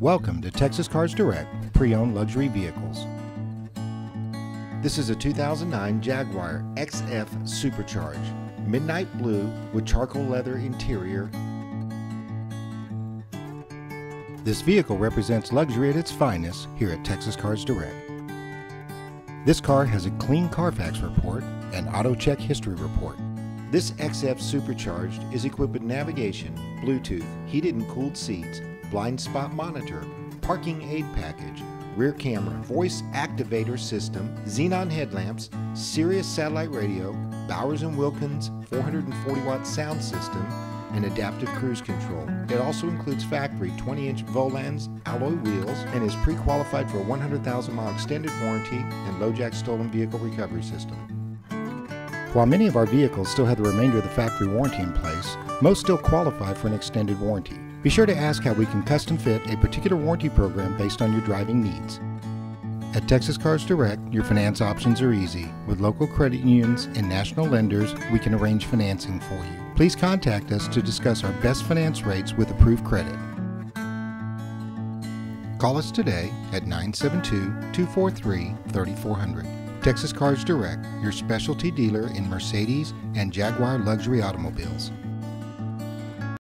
Welcome to Texas Cars Direct Pre-Owned Luxury Vehicles. This is a 2009 Jaguar XF Supercharge, midnight blue with charcoal leather interior. This vehicle represents luxury at its finest here at Texas Cars Direct. This car has a clean Carfax report and auto check history report. This XF Supercharged is equipped with navigation, Bluetooth, heated and cooled seats, blind spot monitor, parking aid package, rear camera, voice activator system, xenon headlamps, Sirius satellite radio, Bowers & Wilkins 440 watt sound system, and adaptive cruise control. It also includes factory 20 inch Volans alloy wheels and is pre qualified for a 100,000 mile extended warranty and LoJack stolen vehicle recovery system. While many of our vehicles still have the remainder of the factory warranty in place, most still qualify for an extended warranty. Be sure to ask how we can custom fit a particular warranty program based on your driving needs. At Texas Cars Direct, your finance options are easy. With local credit unions and national lenders, we can arrange financing for you. Please contact us to discuss our best finance rates with approved credit. Call us today at 972 243 3400. Texas Cars Direct, your specialty dealer in Mercedes and Jaguar luxury automobiles.